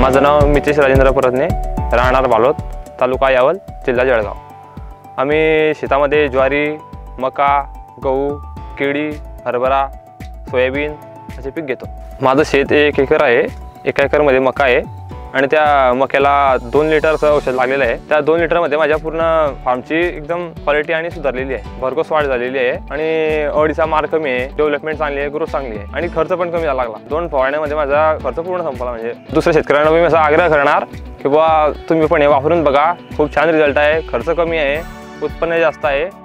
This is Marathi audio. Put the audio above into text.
माझं नाव मितेश राजेंद्र परतने राहणार बालोद तालुका यावल जिल्हा जळगाव. आम्ही शेतामध्ये ज्वारी मका गहू केळी हरभरा सोयाबीन असे पीक घेतो. माझं शेत एक एकर आहे एका एकरमध्ये मका आहे. आणि त्या मक्याला दोन लिटरचं औषध लागलेलं आहे. त्या दोन लिटरमध्ये माझ्या पूर्ण फार्मची एकदम क्वालिटी आणि सुधारलेली आहे. भरघोस वाढ झालेली आहे. आणि अडीचा मार कमी आहे. डेव्हलपमेंट चांगली आहे ग्रोथ चांगली आहे. आणि खर्च पण कमी झाला लागला. दोन फवारण्यामध्ये माझा खर्च पूर्ण संपला. म्हणजे दुसऱ्या शेतकऱ्यांना मी असा आग्रह करणार की बुवा तुम्ही पण हे वापरून बघा. खूप छान रिझल्ट आहे. खर्च कमी आहे. उत्पन्न जास्त आहे.